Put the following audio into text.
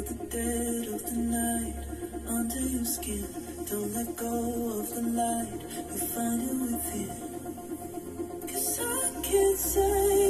The dead of the night under your skin. Don't let go of the light. You'll find it within. Cause I can't save